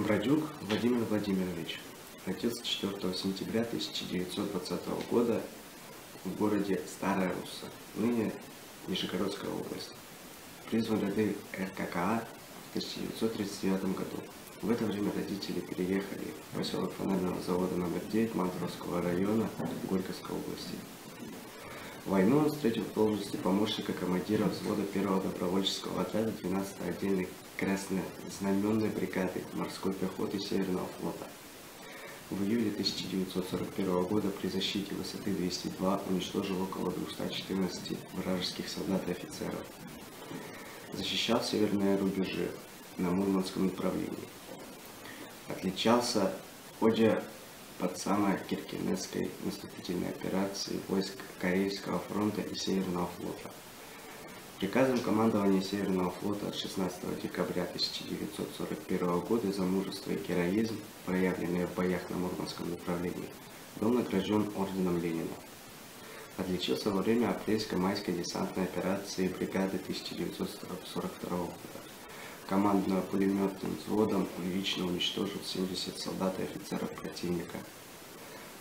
Джибадюк Владимир Владимирович родился 4 сентября 1920 года в городе Старая Русса, ныне Нижегородская область. Призван ряды РККА в 1939 году. В это время родители переехали в поселок фонарного завода номер 9 Мантуровского района Горьковской области. Войну он встретил в должности помощника командира взвода первого добровольческого отряда 12-й отдельной краснознаменной бригады морской пехоты Северного флота. В июле 1941 года при защите высоты 202 уничтожил около 214 вражеских солдат и офицеров. Защищал северные рубежи на Мурманском направлении. Отличался под самой Киркинесской наступительной операции войск Корейского фронта и Северного флота. Приказом командования Северного флота от 16 декабря 1941 года за мужество и героизм, проявленные в боях на Мурманском направлении, был награжден орденом Ленина. Отличился во время апрельско-майской десантной операции бригады 1942 года. Командным пулеметным взводом лично уничтожил 70 солдат и офицеров противника.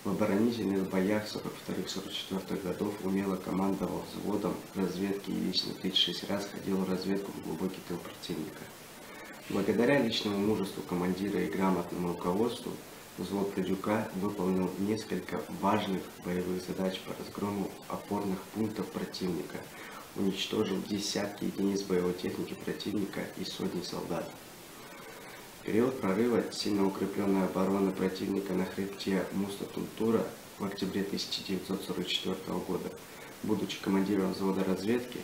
В оборонительных боях 42-44 годов умело командовал взводом разведки и лично 36 раз ходил в разведку в глубокий тыл противника. Благодаря личному мужеству командира и грамотному руководству взвод Бродюка выполнил несколько важных боевых задач по разгрому опорных пунктов противника – уничтожил десятки единиц боевой техники противника и сотни солдат. Период прорыва сильно укрепленной обороны противника на хребте Муста-Тунтура в октябре 1944 года, будучи командиром взвода разведки,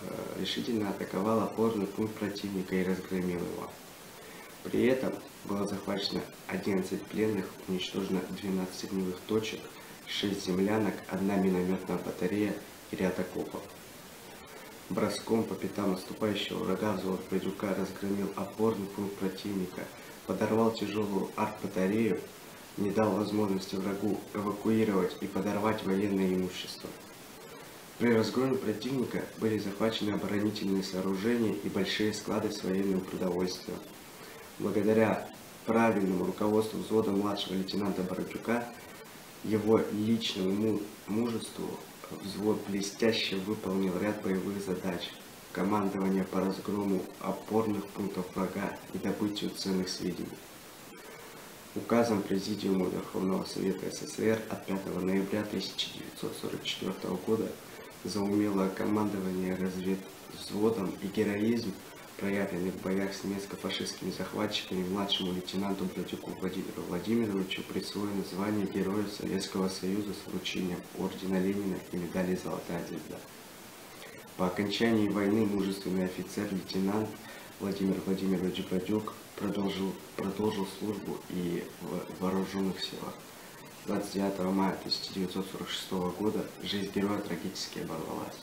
э, решительно атаковал опорный пункт противника и разгромил его. При этом было захвачено 11 пленных, уничтожено 12 огневых точек, 6 землянок, одна минометная батарея и ряд окопов. Броском по пятам наступающего врага взвод Байдюка разгромил опорный пункт противника, подорвал тяжелую арт-батарею, не дал возможности врагу эвакуировать и подорвать военное имущество. При разгроме противника были захвачены оборонительные сооружения и большие склады с военным продовольствием. Благодаря правильному руководству взвода младшего лейтенанта Бородюка, его личному мужеству взвод блестяще выполнил ряд боевых задач, командование по разгрому опорных пунктов врага и добытию ценных сведений. Указом Президиума Верховного Совета СССР от 5 ноября 1944 года за умелое командование разведвзводом и героизм проявленных в боях с немецко-фашистскими захватчиками младшему лейтенанту Бродюку Владимиру Владимировичу присвоено звание Героя Советского Союза с вручением Ордена Ленина и медали «Золотая звезда». По окончании войны мужественный офицер-лейтенант Владимир Владимирович Бродюк продолжил, продолжил службу и в вооруженных силах. 29 мая 1946 года жизнь героя трагически оборвалась.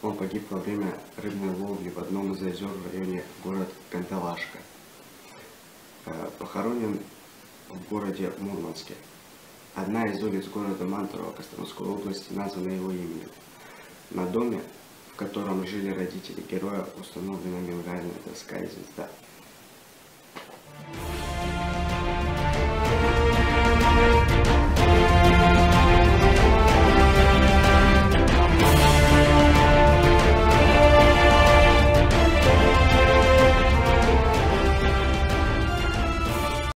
Он погиб во время рыбной ловли в одном из озер в районе город Канталашка. Э, похоронен в городе Мурманске. Одна из улиц города Мантурова Костромской области названа его именем. На доме, в котором жили родители героя, установлена мемориальная доска и звезда.